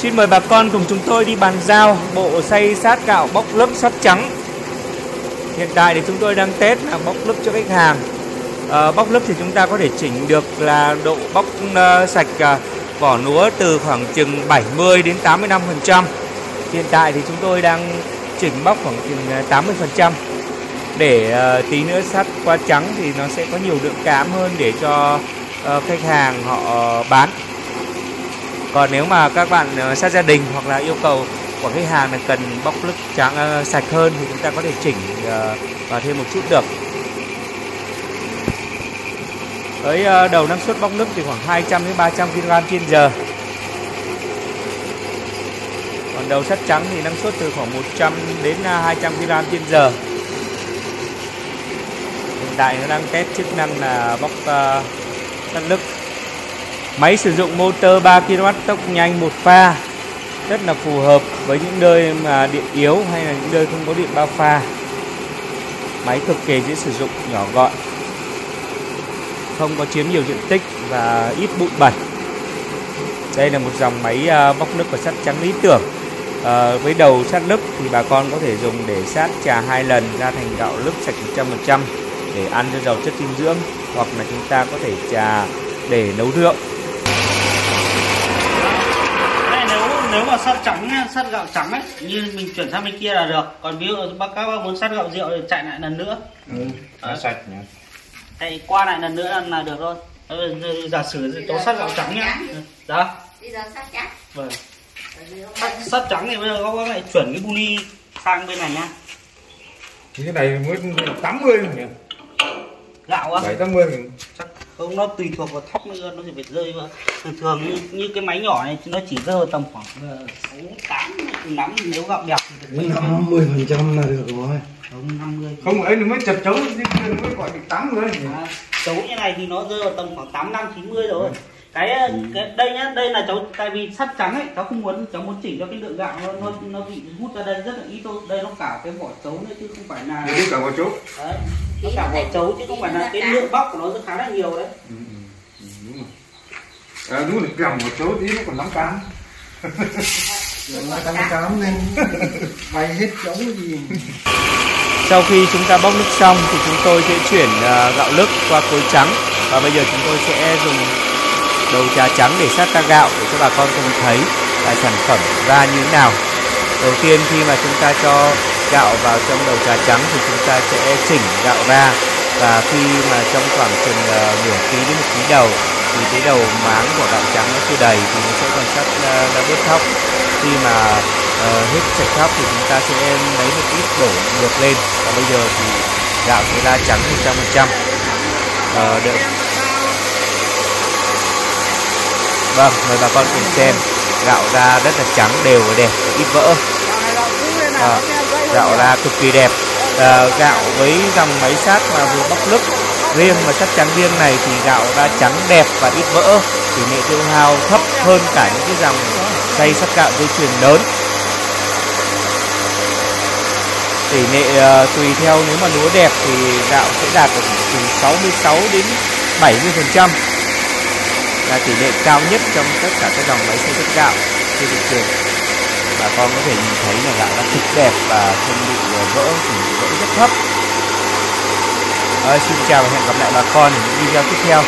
Xin mời bà con cùng chúng tôi đi bàn giao bộ xay sát gạo bóc lớp sắt trắng. Hiện tại thì chúng tôi đang test là bóc lớp cho khách hàng. À, bóc lớp thì chúng ta có thể chỉnh được là độ bóc uh, sạch uh, vỏ lúa từ khoảng chừng 70 đến 85%. Hiện tại thì chúng tôi đang chỉnh bóc khoảng chừng 80% để uh, tí nữa sắt qua trắng thì nó sẽ có nhiều lượng cám hơn để cho uh, khách hàng họ bán còn nếu mà các bạn uh, sát gia đình hoặc là yêu cầu của khách hàng là cần bóc lớp trắng uh, sạch hơn thì chúng ta có thể chỉnh uh, vào thêm một chút được. Với uh, đầu năng suất bóc lớp thì khoảng 200 đến 300 kg trên giờ. Còn đầu sắt trắng thì năng suất từ khoảng 100 đến 200 kg trên giờ. Hiện tại nó đang test chức năng là bóc uh, sắt lức máy sử dụng motor 3 kW tốc nhanh một pha rất là phù hợp với những nơi mà điện yếu hay là những nơi không có điện ba pha. Máy cực kỳ dễ sử dụng nhỏ gọn không có chiếm nhiều diện tích và ít bụi bẩn. Đây là một dòng máy à, bóc nước và sắt trắng lý tưởng. À, với đầu sát lấp thì bà con có thể dùng để sát trà hai lần ra thành gạo lấp sạch 100% để ăn cho giàu chất dinh dưỡng hoặc là chúng ta có thể trà để nấu rượu. Nếu mà sắt trắng sắt gạo trắng ấy như mình chuyển sang bên kia là được. Còn ví dụ các bác muốn sắt gạo rượu thì chạy lại lần nữa. Ừ, sạch nhỉ. Chạy qua lại lần nữa là, được thôi giả sử cháu sắt gạo trắng nhá đó bây giờ sắt trắng. Vâng. Sắt, sắt trắng thì bây giờ các bác lại chuyển cái buni sang bên này nhá thì cái này mới 80 nhỉ? Gạo á. 7 80 nghìn chắc không nó tùy thuộc vào thóc nữa nó chỉ phải rơi vào thường thường như, như cái máy nhỏ này nó chỉ rơi vào tầm khoảng sáu tám nắm nếu gạo đẹp thì năm mươi phần trăm là được rồi. Không năm mươi không ấy nó mới chật chấu đi mới gọi được tám mươi. À, chấu như này thì nó rơi vào tầm khoảng tám năm chín mươi rồi. Ừ. cái đây nhá đây là cháu tại vì sắt trắng ấy cháu không muốn cháu muốn chỉnh cho cái lượng gạo nó nó, nó bị hút ra đây rất là ít thôi. Đây nó cả cái vỏ chấu nữa chứ không phải là nó cả vỏ chấu đấy nó cả vỏ chấu chứ không phải là cái lượng bóc của nó rất khá là nhiều đấy. Ừ, ừ, đúng rồi. À, đúng là cầm vỏ chấu tí nó còn lắm cám. Nó tăng cám nên bay hết chấu gì? Sau khi chúng ta bóc nước xong thì chúng tôi sẽ chuyển uh, gạo lứt qua cối trắng. Và bây giờ chúng tôi sẽ dùng đầu trà trắng để sát ta gạo để cho bà con cùng thấy là sản phẩm ra như thế nào. Đầu tiên khi mà chúng ta cho gạo vào trong đầu trà trắng thì chúng ta sẽ chỉnh gạo ra. Và khi mà trong khoảng chừng uh, nửa ký đến một ký đầu thì cái đầu máng của gạo trắng nó chưa đầy thì nó sẽ còn sắp uh, ờ, ra bớt thóc. Khi mà uh, hết sạch thóc thì chúng ta sẽ lấy một ít đổ ngược lên. Và bây giờ thì gạo sẽ ra trắng 100% uh, được Vâng, mời bà con cùng xem. Gạo ra rất là trắng đều và đẹp, ít vỡ. À, Gạo ra cực kỳ đẹp. À, Gạo với dòng máy sát mà vừa bóc lức riêng mà chắc chắn riêng này thì gạo ra trắng đẹp và ít vỡ. Tỷ lệ tiêu hao thấp hơn cả những cái dòng xay sắt gạo dây chuyền lớn. Tỷ lệ uh, tùy theo nếu mà lúa đẹp thì gạo sẽ đạt được từ 66 đến 70 phần trăm là tỷ lệ cao nhất trong tất cả các dòng máy xay chất gạo trên thị trường. Bà con có thể nhìn thấy là gạo đã cực đẹp và không bị ờ, vỡ chỉ vỡ rất thấp. À, xin chào và hẹn gặp lại bà con ở những video tiếp theo.